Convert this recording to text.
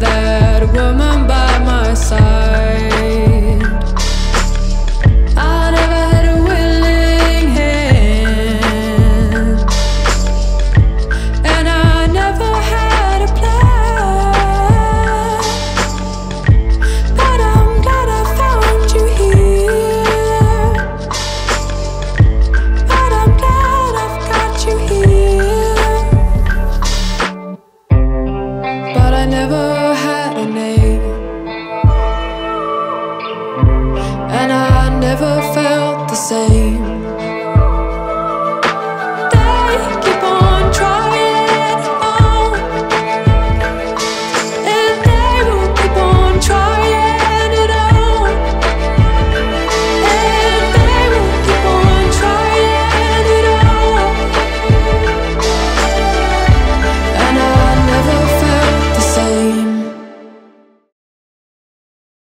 that woman never felt the same.